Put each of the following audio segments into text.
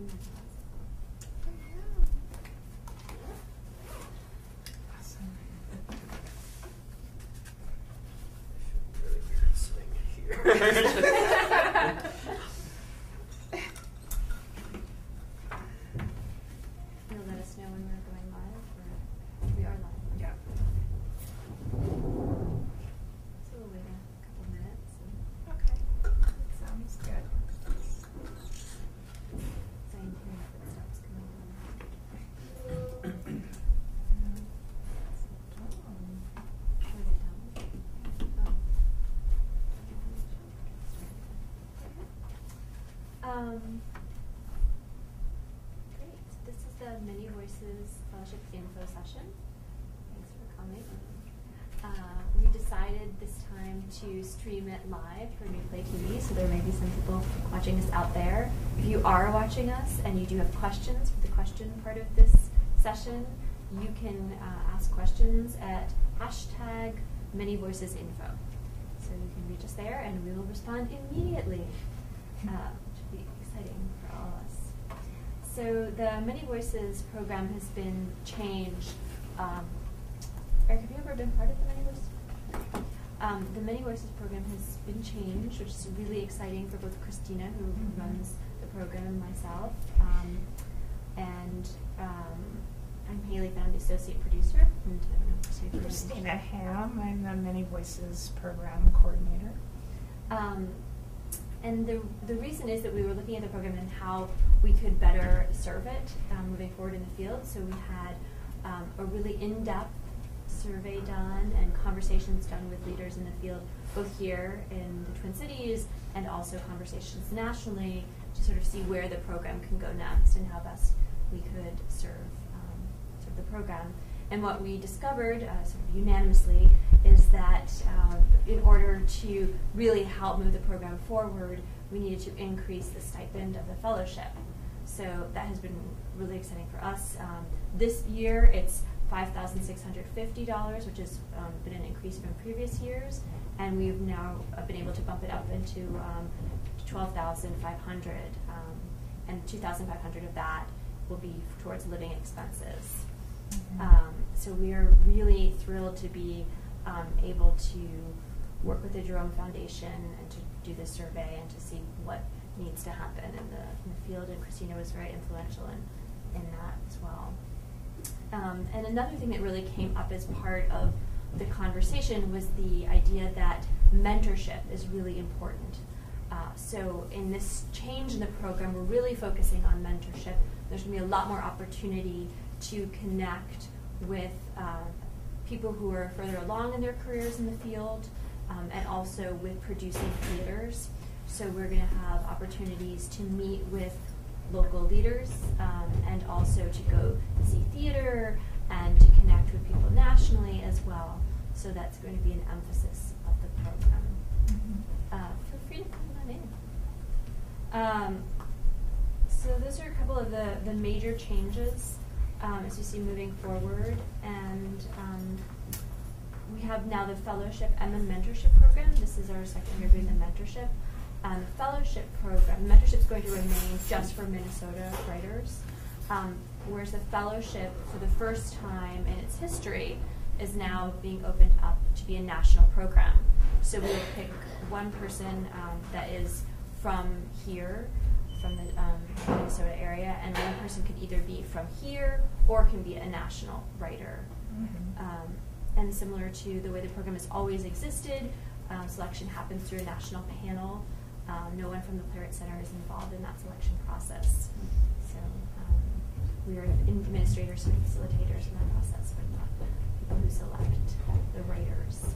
Really weird sitting here. You'll let us know when we're going live, or we are live. Yeah. So we'll wait a couple minutes and Okay. Sounds good. sign here footsteps coming on. Where they down? Oh. Um, great. This is the Many Voices Fellowship Info session. Thanks for coming. Uh, we decided this time to stream it live for New TV, so there may be some people watching us out there. If you are watching us and you do have questions for the question part of this session, you can uh, ask questions at hashtag Many Voices Info. So you can reach us there and we will respond immediately, uh, which will be exciting for all of us. So the Many Voices program has been changed. Um, Eric, have you ever been part of the Many Voices? Um, the Many Voices program has been changed, which is really exciting for both Christina, who Mhm. runs the program, and myself. Um, and um, I'm Hayley the associate producer. And I don't know if Christina, if you wanna Christina introduce- Ham, I'm the Many Voices Program Coordinator. Um, and the, the reason is that we were looking at the program and how we could better serve it um, moving forward in the field. So we had um, a really in-depth survey done and conversations done with leaders in the field, both here in the Twin Cities and also conversations nationally to sort of see where the program can go next and how best we could serve, um, serve the program. And what we discovered, uh, sort of unanimously, is that uh, in order to really help move the program forward, we needed to increase the stipend of the fellowship. So that has been really exciting for us. Um, this year, it's $5,650, which has um, been an increase from previous years, and we've now uh, been able to bump it up into um, 12,500, um, and 2,500 of that will be towards living expenses. Mhm. Um, so we are really thrilled to be um, able to work with the Jerome Foundation and to do this survey and to see what needs to happen in the, in the field. And Christina was very influential in, in that as well. Um, and another thing that really came up as part of the conversation was the idea that mentorship is really important. Uh, so in this change in the program, we're really focusing on mentorship. There's going to be a lot more opportunity to connect with uh, people who are further along in their careers in the field, um, and also with producing theaters. So we're going to have opportunities to meet with local leaders um, and also to go see theater and to connect with people nationally as well. So that's going to be an emphasis of the program. Mhm. Uh, feel free to come on in. Um, so those are a couple of the, the major changes um, as you see moving forward. And um, we have now the fellowship and the mentorship program. This is our second year doing the mentorship. Um, the fellowship program, mentorship is going to remain just for Minnesota writers, um, whereas the fellowship, for the first time in its history, is now being opened up to be a national program. So we will pick one person um, that is from here, from the um, Minnesota area, and one person could either be from here or can be a national writer. Mhm. Um, and similar to the way the program has always existed, um, selection happens through a national panel. Um, no one from the Playwright Center is involved in that selection process. So um, we are administrators and facilitators in that process, but not people who select the writers.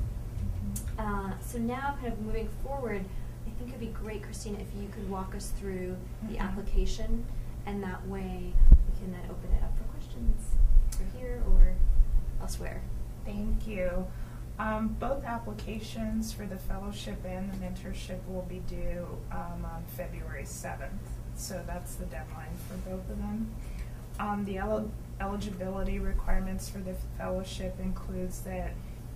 Uh, so now, kind of moving forward, I think it'd be great, Christina, if you could walk us through the Mhm. application, and that way we can then open it up for questions, or here or elsewhere. Thank you. Um, both applications for the fellowship and the mentorship will be due um, on February 7th. So that's the deadline for both of them. Um, the el- eligibility requirements for the fellowship includes that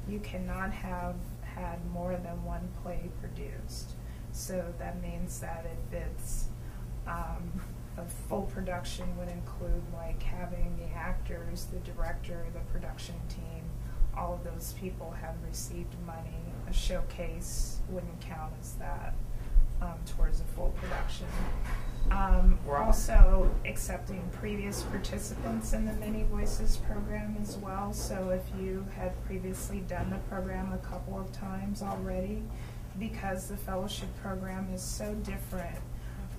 you cannot have had more than one play produced. So that means that if it's um, a full production would include like having the actors, the director, the production team. All of those people have received money. A showcase wouldn't count as that um, towards a full production. Um, we're also accepting previous participants in the Many Voices program as well. So if you had previously done the program a couple of times already, because the fellowship program is so different,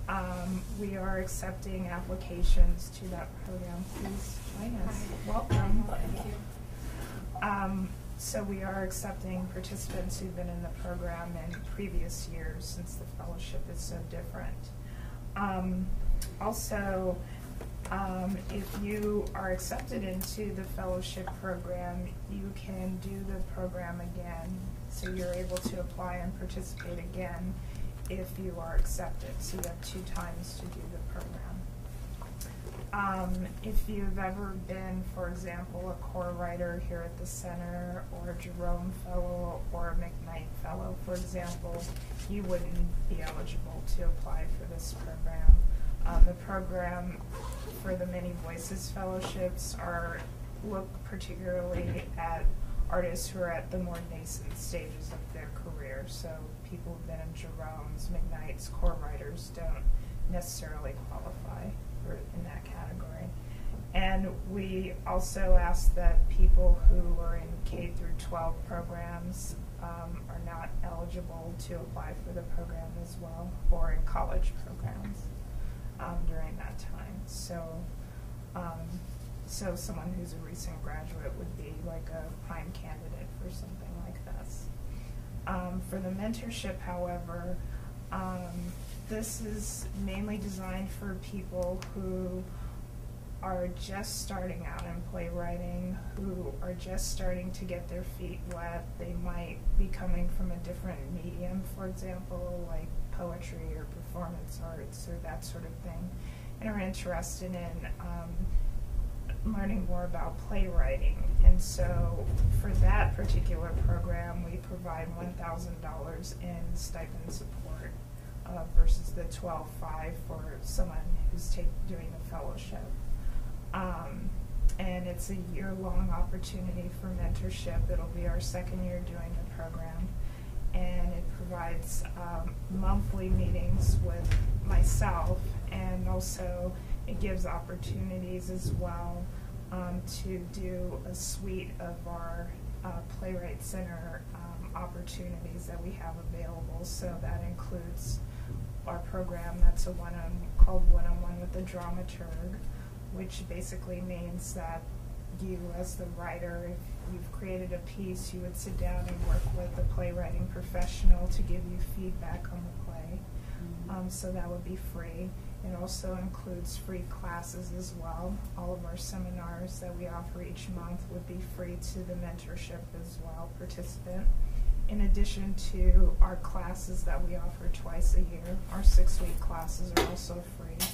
um, we are accepting applications to that program. Please join us. Welcome. Thank you. Um, so we are accepting participants who've been in the program in previous years since the fellowship is so different. Um, also, um, if you are accepted into the fellowship program, you can do the program again. So you're able to apply and participate again if you are accepted. So you have two times to do the program. Um, if you've ever been, for example, a core writer here at the center, or a Jerome Fellow, or a McKnight Fellow, for example, you wouldn't be eligible to apply for this program. Uh, the program for the Many Voices Fellowships are look particularly at artists who are at the more nascent stages of their career. So people who've been in Jerome's, McKnight's, core writers don't necessarily qualify for in that category. And we also ask that people who are in K through 12 programs um, are not eligible to apply for the program as well, or in college programs um, during that time. So, um, so someone who's a recent graduate would be like a prime candidate for something like this. Um, for the mentorship, however, um, this is mainly designed for people who are just starting out in playwriting, who are just starting to get their feet wet. They might be coming from a different medium, for example, like poetry or performance arts or that sort of thing, and are interested in um, learning more about playwriting. And so, for that particular program, we provide $1,000 in stipend support uh, versus the 12.5 for someone who's take, doing the fellowship. Um, and it's a year-long opportunity for mentorship. It'll be our second year doing the program, and it provides um, monthly meetings with myself, and also it gives opportunities as well um, to do a suite of our uh, Playwright Center um, opportunities that we have available. So that includes our program that's a one-on called one-on-one with the dramaturg, which basically means that you, as the writer, if you've created a piece, you would sit down and work with a playwriting professional to give you feedback on the play. Um, so that would be free. It also includes free classes as well. All of our seminars that we offer each month would be free to the mentorship as well participant. In addition to our classes that we offer twice a year, our six-week classes are also free.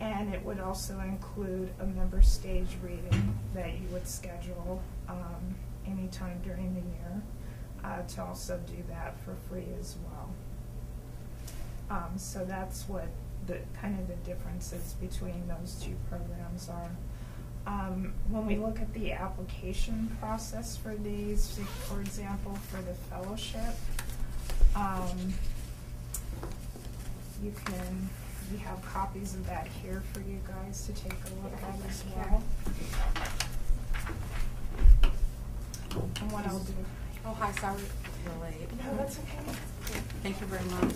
And it would also include a member stage reading that you would schedule um, anytime during the year uh, to also do that for free as well. Um, so that's what the kind of the differences between those two programs are. Um, when we look at the application process for these, for example, for the fellowship, um, you can, we have copies of that here for you guys to take a look at as well. And what I'll do. Oh, hi, sorry, you're late. No, that's okay. Thank you very much.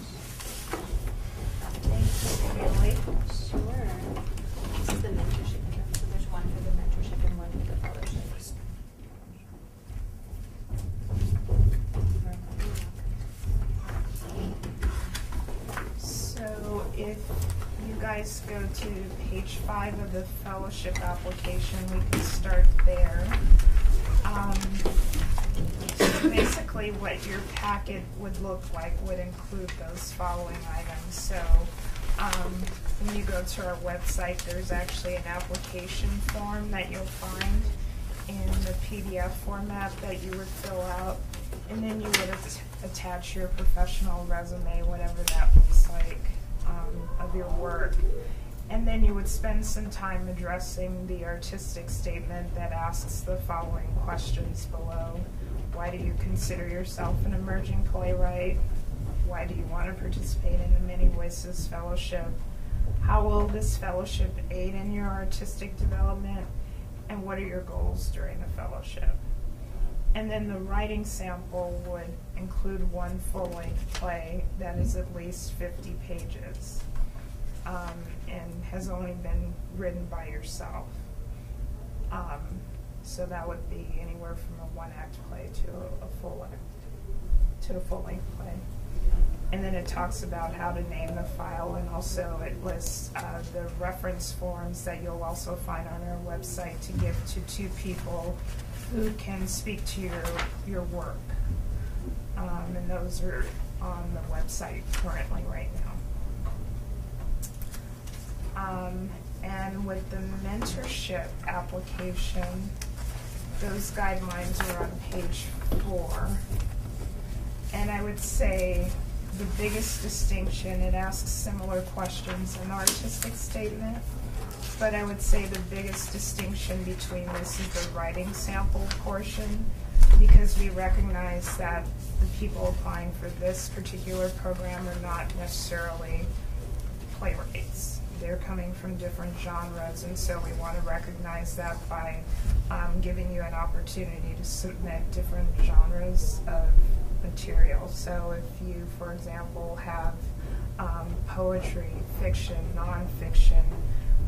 Go to page five of the fellowship application, we can start there. Um, so basically, what your packet would look like would include those following items. So um, when you go to our website, there's actually an application form that you'll find in the PDF format that you would fill out. And then you would at- attach your professional resume, whatever that looks like, um, of your work. And then you would spend some time addressing the artistic statement that asks the following questions below. Why do you consider yourself an emerging playwright? Why do you want to participate in the Many Voices Fellowship? How will this fellowship aid in your artistic development? And what are your goals during the fellowship? And then the writing sample would include one full-length play that is at least 50 pages um, and has only been written by yourself. Um, so that would be anywhere from a one-act play to a, full act, to a full-length play. And then it talks about how to name the file, and also it lists uh, the reference forms that you'll also find on our website to give to two people who can speak to your, your work. Um, and those are on the website currently right now. Um, and with the mentorship application, those guidelines are on page four. And I would say the biggest distinction, it asks similar questions in the artistic statement, but I would say the biggest distinction between this is the writing sample portion, because we recognize that the people applying for this particular program are not necessarily playwrights. They're coming from different genres, and so we want to recognize that by um, giving you an opportunity to submit different genres of material. So if you, for example, have um, poetry, fiction, nonfiction,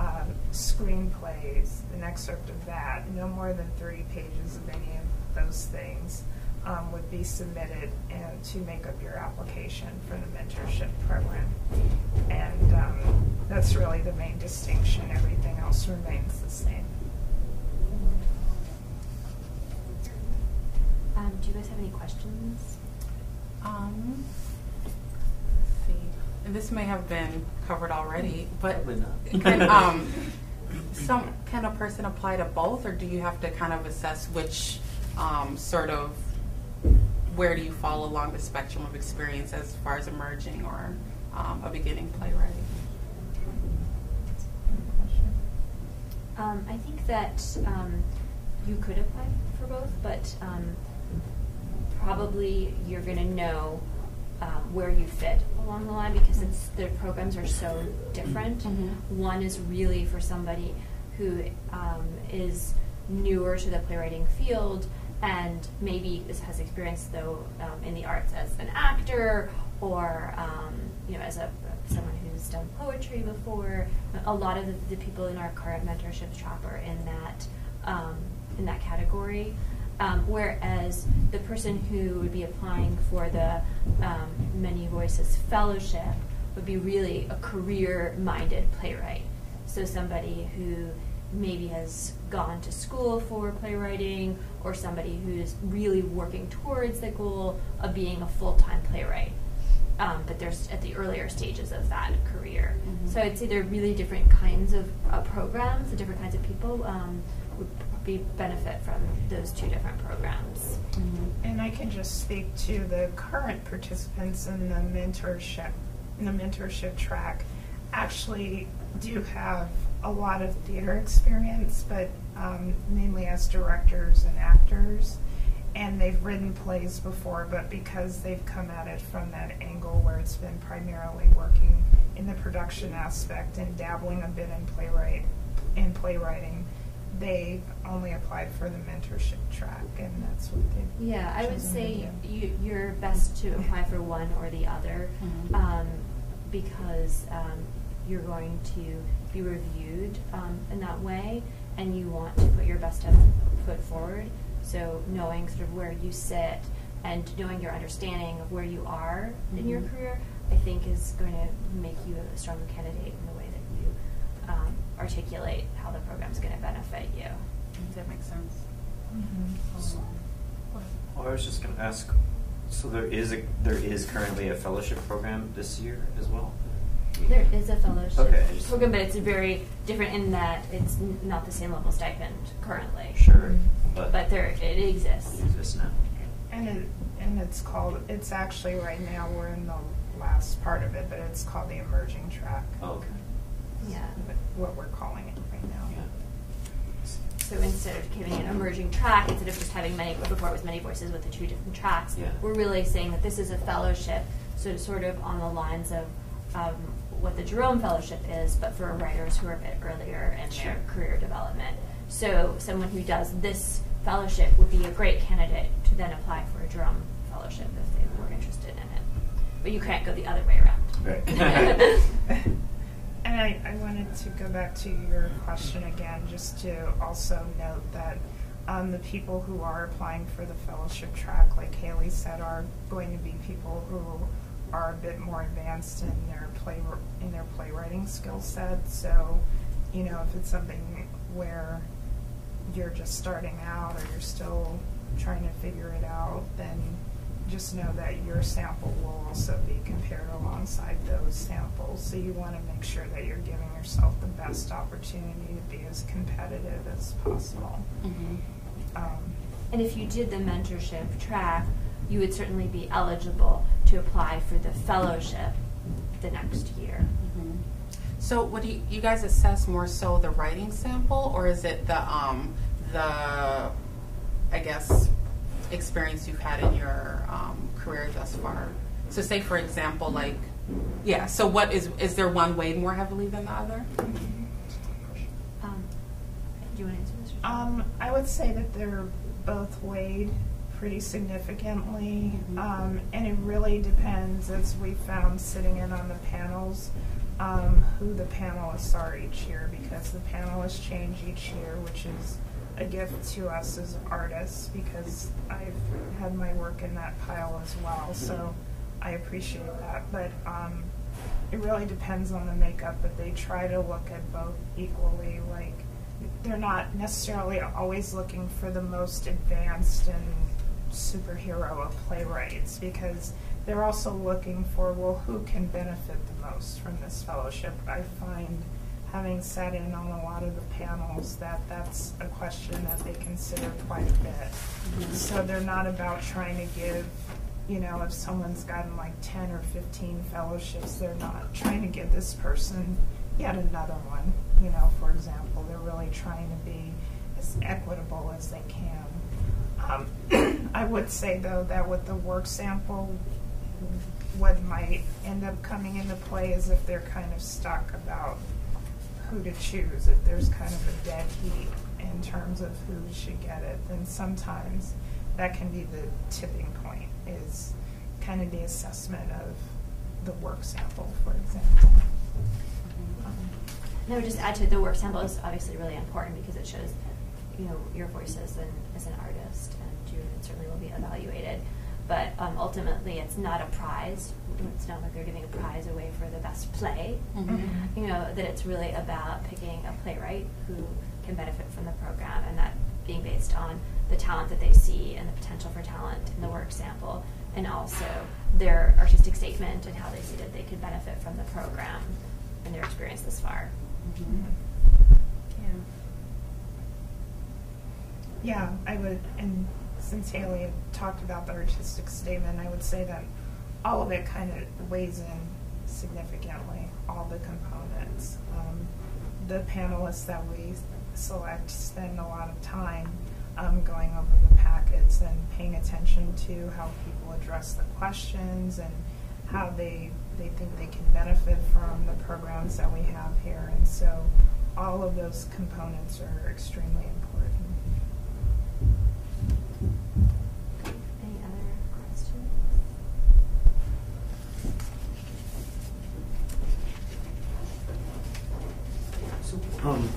um, screenplays, an excerpt of that, no more than three pages of any of those things um, would be submitted and to make up your application for the mentorship program. And um, that's really the main distinction. Everything else remains the same. Um, do you guys have any questions? Um, let's see. This may have been covered already, but Probably not. can um, some kind of person apply to both, or do you have to kind of assess which um, sort of where do you fall along the spectrum of experience as far as emerging or um, a beginning playwright? Um, I think that um, you could apply for both, but um, probably you're going to know um, where you fit along the line because it's the programs are so different. Mhm. One is really for somebody who um, is newer to the playwriting field and maybe has experience though um, in the arts as an actor or um, you know as a someone who's done poetry before. A lot of the, the people in our current mentorship track are in that um, in that category. Um, whereas the person who would be applying for the um, Many Voices Fellowship would be really a career-minded playwright. So somebody who maybe has gone to school for playwriting, or somebody who's really working towards the goal of being a full-time playwright. Um, but there's at the earlier stages of that career. Mhm. So I'd say there are really different kinds of uh, programs, and different kinds of people um, would be benefit from those two different programs. And I can just speak to the current participants in the mentorship, in the mentorship track, actually do have a lot of theater experience, but um, mainly as directors and actors. And they've written plays before, but because they've come at it from that angle where it's been primarily working in the production aspect and dabbling a bit in playwright in playwriting, they only applied for the mentorship track, and that's what they. Yeah, I would say you, you're best to apply for one or the other Mhm. um, because um, you're going to be reviewed um, in that way and you want to put your best foot forward. So knowing sort of where you sit and knowing your understanding of where you are in your Mhm. career, I think is going to make you a stronger candidate in the way that you um, articulate how the program's going to benefit you. Does that make sense? Mhm. Well, I was just going to ask. So there is a there is currently a fellowship program this year as well. There is a fellowship Okay, program, but it's very different in that it's n- not the same level stipend currently. Sure, but, But there, it exists. it exists now. And it, and it's called, it's actually right now, we're in the last part of it, but it's called the emerging track. Oh, okay. Yeah. what we're calling it right now. Yeah. So instead of giving an emerging track, instead of just having many, before it was many voices with the two different tracks, Yeah. we're really saying that this is a fellowship, so it's sort of on the lines of um, what the Jerome Fellowship is, but for writers who are a bit earlier in Sure. their career development. So someone who does this fellowship would be a great candidate to then apply for a Jerome Fellowship if they were interested in it. But you can't go the other way around. Right. And I, I wanted to go back to your question again, just to also note that um, the people who are applying for the fellowship track, like Hayley said, are going to be people who are a bit more advanced in their play in their playwriting skill set. So, you know, if it's something where you're just starting out or you're still trying to figure it out, then just know that your sample will also be compared alongside those samples. So you want to make sure that you're giving yourself the best opportunity to be as competitive as possible. Mhm. Um, And if you did the mentorship track, you would certainly be eligible to apply for the fellowship the next year. Mhm. So, what do you, you guys assess more so the writing sample, or is it the um, the I guess experience you've had in your um, career thus far? So, say for example, like yeah. So, what is is there one weighed more heavily than the other? Um, do you want to answer this? Um, I would say that they're both weighed pretty significantly, Mhm. um, and it really depends, as we found sitting in on the panels, um, who the panelists are each year, because the panelists change each year, which is a gift to us as artists, because I've had my work in that pile as well, so I appreciate that. But um, it really depends on the makeup, but they try to look at both equally, like they're not necessarily always looking for the most advanced and superhero of playwrights because they're also looking for well who can benefit the most from this fellowship? I find having sat in on a lot of the panels that that's a question that they consider quite a bit. So they're not about trying to give you know if someone's gotten like 10 or 15 fellowships they're not trying to give this person yet another one you know for example. They're really trying to be as equitable as they can. um, I would say though that with the work sample, what might end up coming into play is if they're kind of stuck about who to choose. If there's kind of a dead heat in terms of who should get it, then sometimes that can be the tipping point. Is kind of the assessment of the work sample, for example. Um, And I would just add to it, the work sample is obviously really important because it shows, you know, your voice as an, as an artist, and you certainly will be evaluated. But um, ultimately, it's not a prize. It's not like they're giving a prize away for the best play. Mhm. You know, that it's really about picking a playwright who can benefit from the program, and that being based on the talent that they see and the potential for talent in the work sample, and also their artistic statement and how they see that they could benefit from the program and their experience this far. Mhm. Yeah. Yeah, I would, and since Hayley had talked about the artistic statement, I would say that all of it kind of weighs in significantly, all the components. Um, the panelists that we select spend a lot of time um, going over the packets and paying attention to how people address the questions and how they they think they can benefit from the programs that we have here. And so all of those components are extremely important. Any other questions? So, um,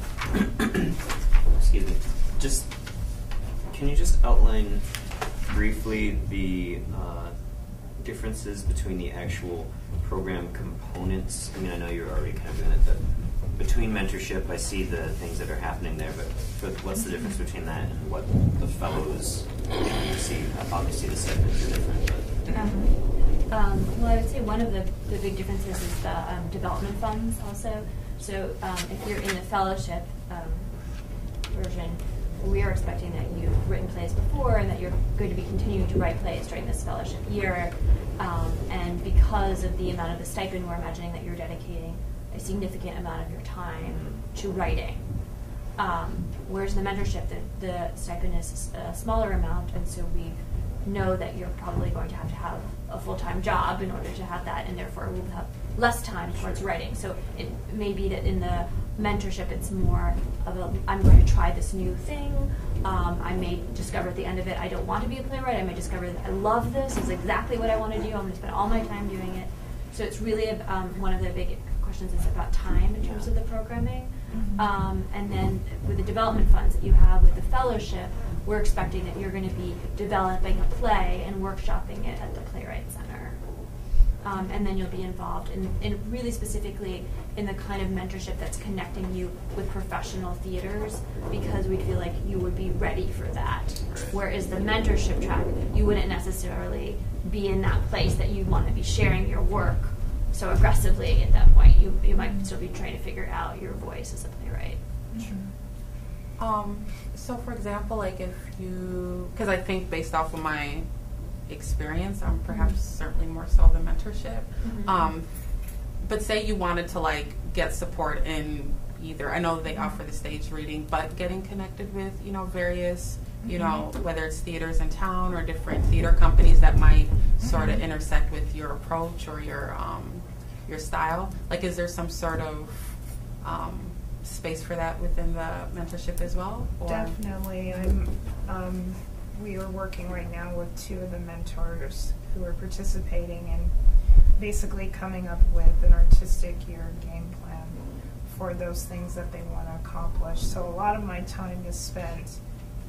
excuse me. Just can you just outline briefly the uh, differences between the actual program components? I mean, I know you're already kind of doing it, but between mentorship, I see the things that are happening there. But, what's the difference between that and what the fellows see? Obviously, the segments are different, but Um, um, well, I would say one of the, the big differences is the um, development funds also. So um, if you're in the fellowship um, version, we are expecting that you've written plays before and that you're going to be continuing to write plays during this fellowship year. Um, and because of the amount of the stipend, we're imagining that you're dedicating a significant amount of your time to writing. Um, whereas the mentorship, the, the stipend is a smaller amount, and so we know that you're probably going to have to have a full time job in order to have that, and therefore we'll have less time towards writing. So it may be that in the mentorship, it's more of a I'm going to try this new thing. Um, I may discover at the end of it I don't want to be a playwright. I may discover that I love this. It's exactly what I want to do. I'm going to spend all my time doing it. So it's really um, one of the big questions is about time in terms of the programming. Mhm. Um, and then with the development funds that you have with the fellowship, we're expecting that you're going to be developing a play and workshopping it at the Playwright Center. Um, and then you'll be involved in, in really specifically in the kind of mentorship that's connecting you with professional theaters because we feel like you would be ready for that. Whereas the mentorship track, you wouldn't necessarily be in that place that you want to be sharing your work so aggressively at that point. You, you might still be trying to figure out your voice as a playwright. Um, so, for example, like if you, because I think based off of my experience, I'm perhaps certainly more so the mentorship. Mhm. Um, but say you wanted to like get support in either, I know they offer the stage reading, but getting connected with you know various, you know whether it's theaters in town or different theater companies that might sort of Mhm. intersect with your approach or your um, your style. Like, is there some sort of um, space for that within the mentorship as well? Or? Definitely. I'm, um, we are working right now with two of the mentors who are participating in basically coming up with an artistic year game plan for those things that they want to accomplish. So a lot of my time is spent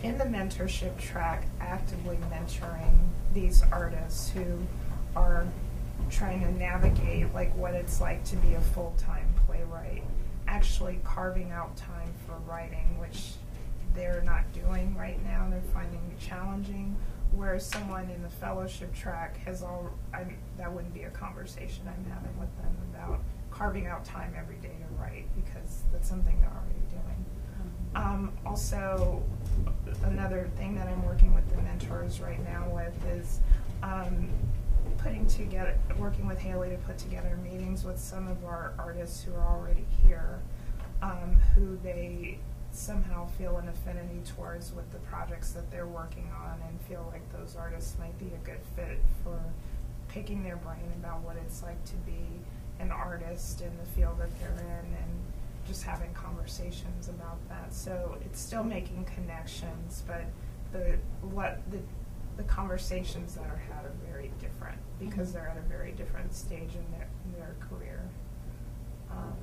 in the mentorship track actively mentoring these artists who are trying to navigate like what it's like to be a full-time playwright actually carving out time for writing which they're not doing right now they're finding challenging whereas someone in the fellowship track has all I, that wouldn't be a conversation i'm having with them about carving out time every day to write because that's something they're already doing. Um, also, another thing that I'm working with the mentors right now with is um, putting together, working with Hayley to put together meetings with some of our artists who are already here, um, who they somehow feel an affinity towards with the projects that they're working on and feel like those artists might be a good fit for picking their brain about what it's like to be an artist in the field that they're in and just having conversations about that. So it's still making connections, but the what the the conversations that are had are very different because Mhm. they're at a very different stage in their in their career. Um,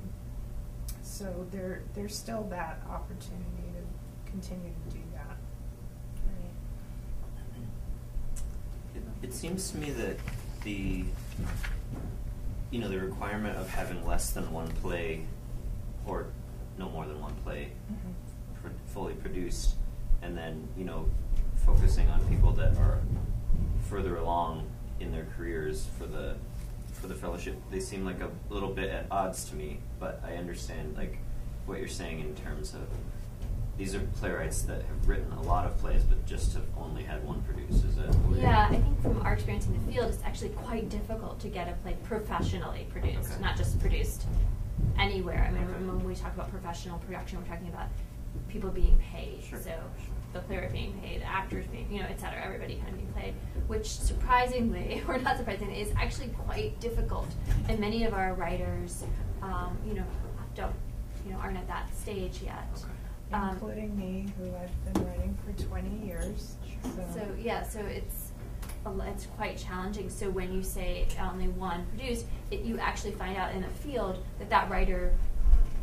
so there there's still that opportunity to continue to do that. It, it seems to me that the, you know, the requirement of having less than one play, or no more than one play, mm-hmm. pro- fully produced, and then you know, focusing on people that are further along in their careers for the for the fellowship, they seem like a little bit at odds to me. But I understand like what you're saying in terms of these are playwrights that have written a lot of plays, but just have only had one produced. Is that? Yeah, I think from our experience in the field, it's actually quite difficult to get a play professionally produced, Okay. not just produced anywhere. I mean, Okay. when we talk about professional production, we're talking about people being paid. Sure, So sure. the playwright being paid, actors being, you know, et cetera, everybody kind of being paid, which surprisingly, or not surprisingly, is actually quite difficult. And many of our writers, um, you know, don't, you know, aren't at that stage yet. Okay. Um, Including me, who I've been writing for 20 years. So yeah, so it's it's quite challenging. So when you say only one produced, it, you actually find out in the field that that writer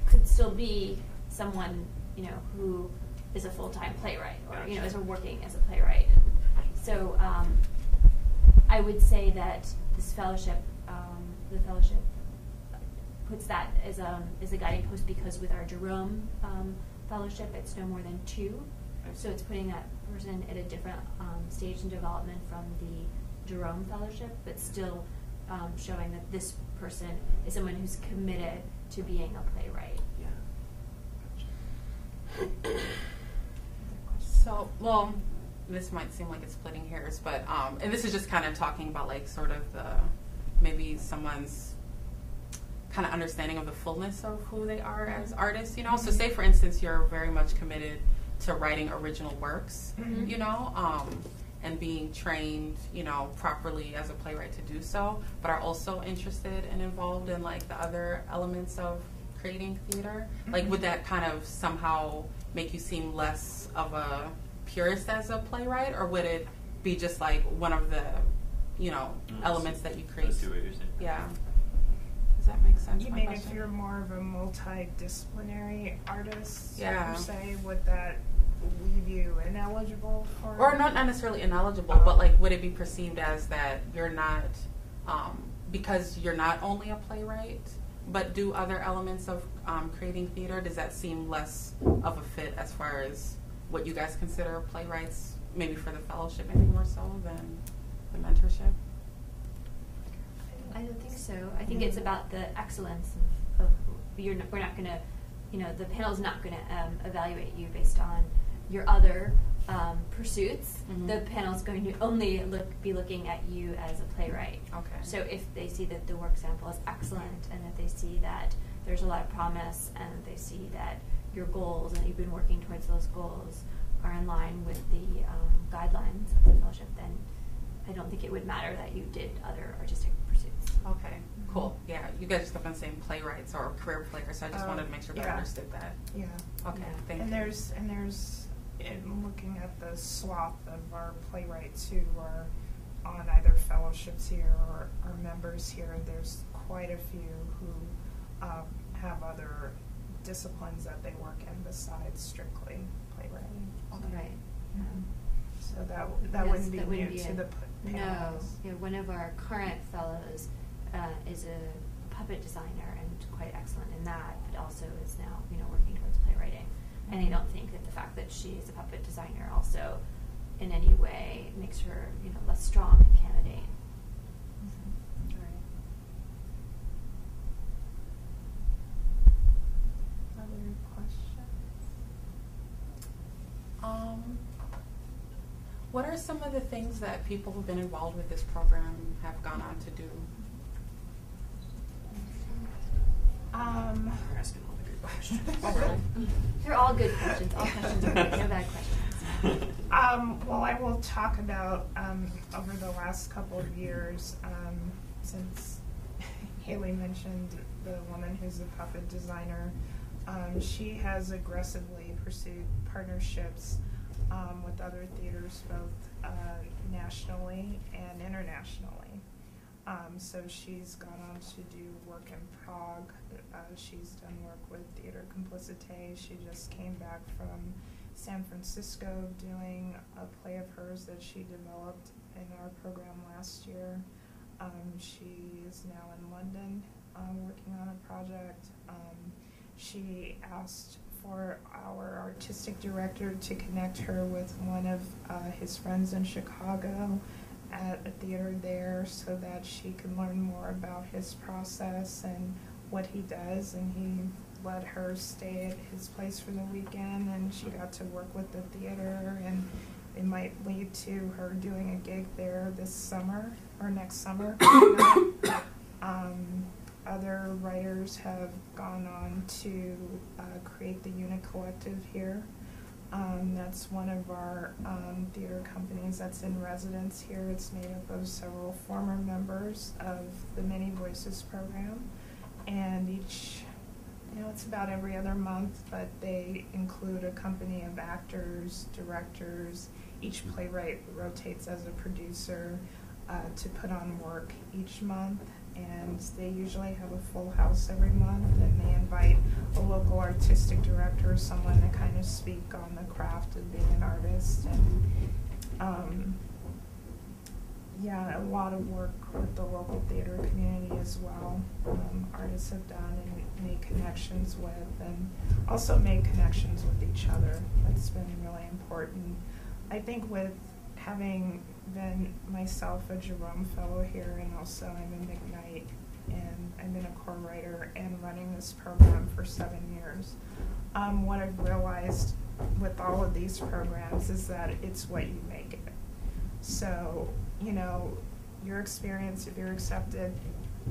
could still be someone you know who is a full time playwright or you know is working as a playwright. So um, I would say that this fellowship, um, the fellowship puts that as a as a guiding post because with our Jerome um, fellowship, it's no more than two. So it's putting that person at a different um, stage in development from the Jerome fellowship, but still um, showing that this person is someone who's committed to being a playwright. So, well, this might seem like it's splitting hairs, but um, and this is just kind of talking about like sort of the maybe someone's kind of understanding of the fullness of who they are as artists. You know, so say for instance you're very much committed to writing original works. Mhm. You know. Um, and being trained, you know, properly as a playwright to do so, but are also interested and involved in like the other elements of creating theater. Like, would that kind of somehow make you seem less of a purist as a playwright, or would it be just like one of the, you know, Mm, elements that you I create? see what you're saying. Yeah. Does that make sense? You my mean if you're more of a multidisciplinary artist, Yeah. per se, would that leave you ineligible for? or not not necessarily ineligible, but like would it be perceived as that you're not um, because you're not only a playwright, but do other elements of um, creating theater? Does that seem less of a fit as far as what you guys consider playwrights? Maybe for the fellowship, maybe more so than the mentorship. I don't think so. I think it's about the excellence of, of you're we're not going to, you know, the panel's not going to um, evaluate you based on your other um, pursuits. Mhm. The is going to only look be looking at you as a playwright. Okay. So if they see that the work sample is excellent, and if they see that there's a lot of promise, and they see that your goals and you've been working towards those goals are in line with the um, guidelines of the fellowship, then I don't think it would matter that you did other artistic pursuits. Okay, cool. Yeah, you guys just kept on saying playwrights or career players, so I just Oh, wanted to make sure that I understood that. Yeah. Okay, Yeah. thank and you. there's and there's in looking at the swath of our playwrights who are on either fellowships here or are members here, there's quite a few who um, have other disciplines that they work in besides strictly playwriting. Right. So that that Yes, wouldn't be that new wouldn't be to a- the p- No, yeah, one of our current fellows uh, is a puppet designer and quite excellent in that, but also is now, you know, working towards playwriting. And I don't think that the fact that she is a puppet designer also in any way makes her, you know, less strong a candidate. Other questions? Um, what are some of the things that people who've been involved with this program have gone on to do? Um, They're all good questions. All questions are good. No bad questions. Um, well, I will talk about um, over the last couple of years, um, since Hayley mentioned the woman who's a puppet designer. Um, she has aggressively pursued partnerships um, with other theaters, both uh, nationally and internationally. Um, so she's gone on to do work in Prague. Uh, she's done work with Theater Complicité. She just came back from San Francisco doing a play of hers that she developed in our program last year. Um, she is now in London um, working on a project. Um, she asked for our artistic director to connect her with one of uh, his friends in Chicago at a theater there so that she could learn more about his process and what he does. And he let her stay at his place for the weekend and she got to work with the theater and it might lead to her doing a gig there this summer or next summer. um, other writers have gone on to uh, create the Unit Collective here. Um, that's one of our um, theater companies that's in residence here. It's made up of several former members of the Many Voices program, and each, you know, it's about every other month, but they include a company of actors, directors. Each playwright rotates as a producer uh, to put on work each month, and they usually have a full house every month, and they invite a local artistic director or someone to kind of speak on the craft of being an artist, and um, yeah, a lot of work with the local theater community as well. Um, artists have done and made connections with, and also made connections with each other. That's been really important. I think with having been myself a Jerome Fellow here, and also I'm a McKnight, and I've been a core writer and running this program for seven years. Um, what I've realized with all of these programs is that it's what you make it. So, you know, your experience, if you're accepted,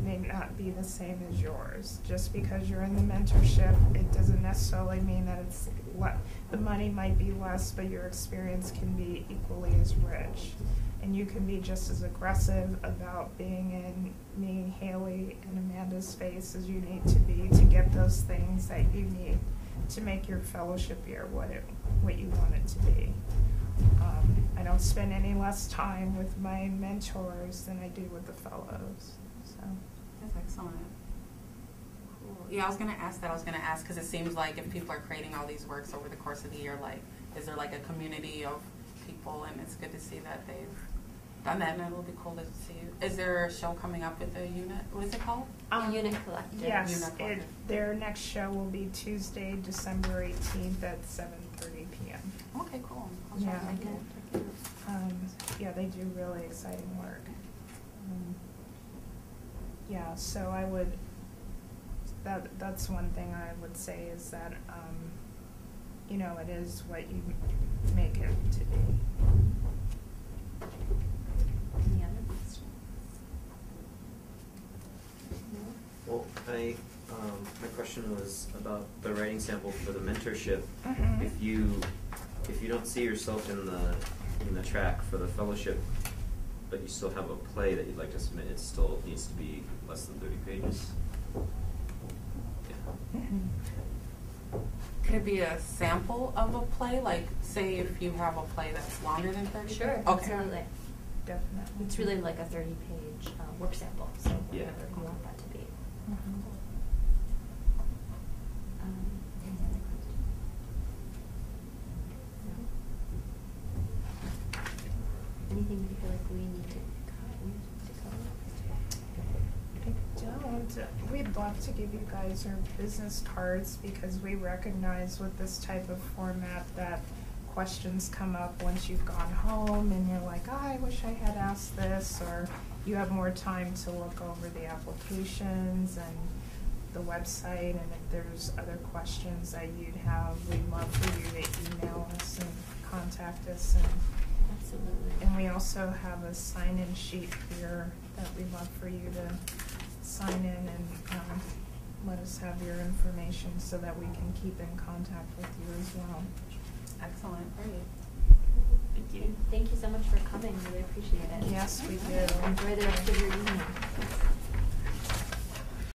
may not be the same as yours. Just because you're in the mentorship, it doesn't necessarily mean that it's le- the money might be less, but your experience can be equally as rich. And you can be just as aggressive about being in me, Hayley, and Amanda's space as you need to be to get those things that you need to make your fellowship year what it what you want it to be. Um, I don't spend any less time with my mentors than I do with the fellows. So That's excellent. Cool. Yeah, I was gonna ask that. I was gonna ask because it seems like if people are creating all these works over the course of the year, like, is there like a community of people? And it's good to see that they've done that, and it'll be cool to see. Is there a show coming up with the unit? What is it called? The Unit Collective. Yes, Unit it, their next show will be Tuesday, December eighteenth at seven thirty PM. Okay, cool. I'll check Yeah. it out. Check it out. Um, yeah, they do really exciting work. Um, yeah, so I would, that, that's one thing I would say is that, um, you know, it is what you make it to be. Any other questions? No? Well, I, um, my question was about the writing sample for the mentorship. Mhm. If you, if you don't see yourself in the, in the track for the fellowship, but you still have a play that you'd like to submit, it still needs to be less than thirty pages. Yeah. Could it be a sample of a play? Like, say if you have a play that's longer than thirty. Sure, Okay. absolutely. Definitely. It's really like a thirty-page uh, work sample, so Yeah. whatever you want that to be. Mhm. Um, any other questions? No? Anything you feel like we need to cut, we need to cover? I don't. We'd love to give you guys our business cards because we recognize with this type of format that questions come up once you've gone home and you're like, oh, I wish I had asked this, or you have more time to look over the applications and the website, and if there's other questions that you'd have, we'd love for you to email us and contact us and Absolutely. and we also have a sign-in sheet here that we'd love for you to sign in and um, let us have your information so that we can keep in contact with you as well. Excellent. Great. Thank you. Thank you so much for coming, really appreciate it. Yes, we do. Enjoy the rest of your evening.